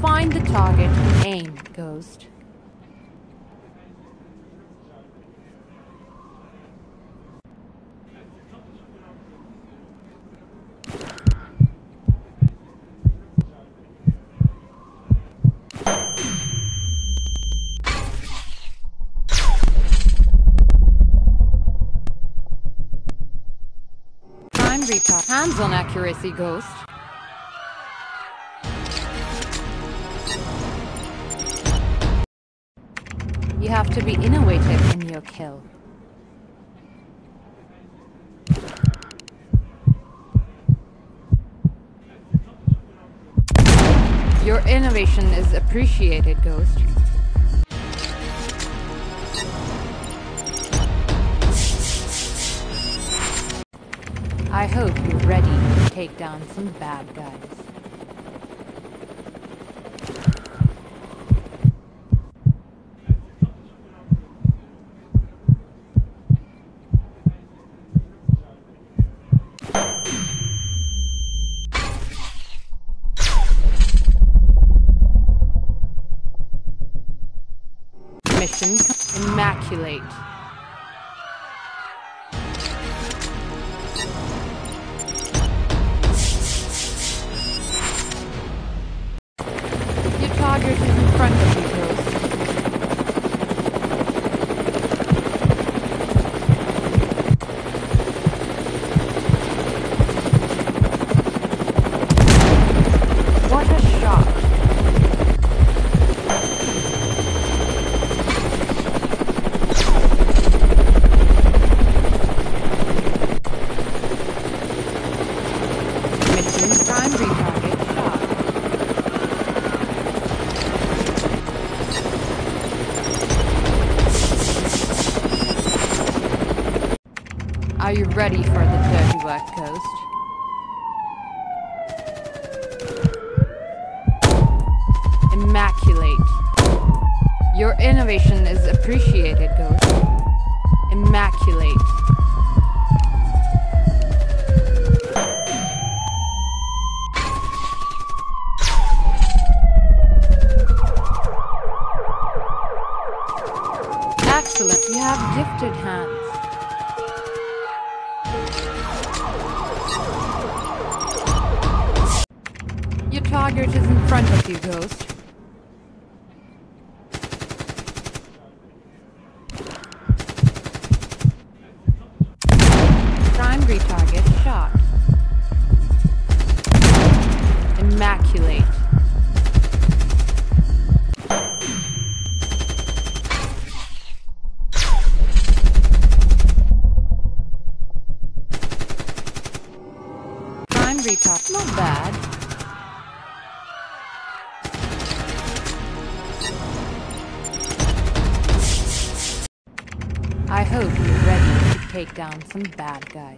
Find the target and aim, Ghost. Hands on accuracy, Ghost. To be innovative in your kill. Your innovation is appreciated, Ghost. I hope you're ready to take down some bad guys. Immaculate. Are you ready for the dirty work, Ghost? Immaculate. Your innovation is appreciated, Ghost. Immaculate. Excellent. You have gifted hands. Target is in front of you, Ghost. Prime retarget shot. Immaculate. Prime retard. Not bad. Hope you're ready to take down some bad guys.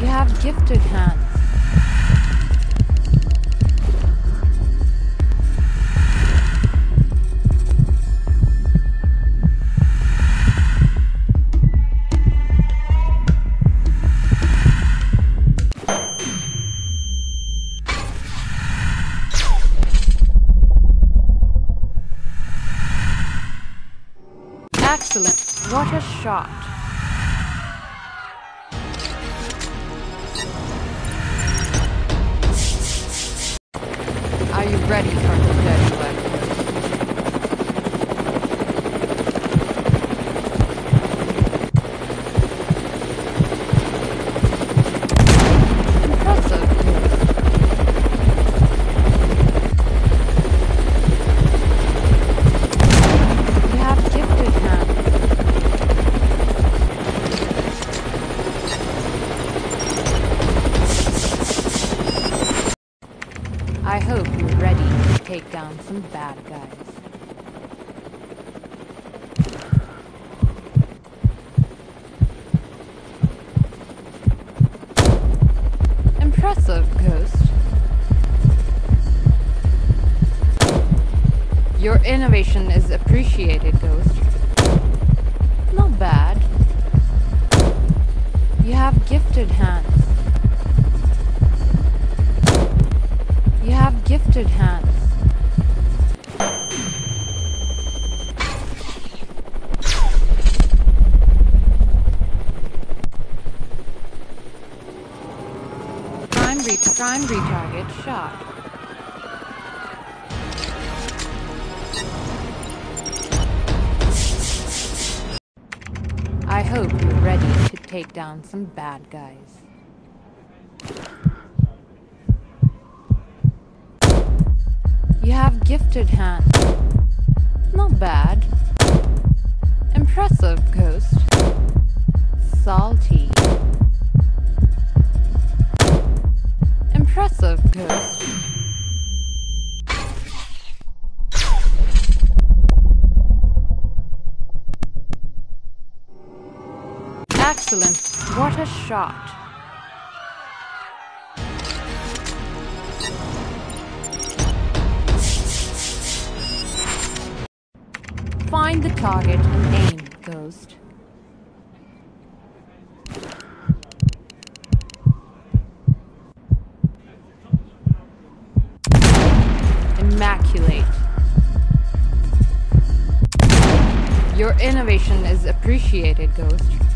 You have gifted hands. Excellent. What a shot. Are you ready for the dirty work? Impressive. You have gifted hands. I hope you're ready to down some bad guys. Impressive, Ghost. Your innovation is appreciated, Ghost. Not bad. You have gifted hands. You have gifted hands. Prime, re retarget shot. I hope you're ready to take down some bad guys. You have gifted hands. Not bad. Impressive, Ghost. Salty. Impressive. Excellent. What a shot. Find the target and aim, Ghost. Your innovation is appreciated, Ghost.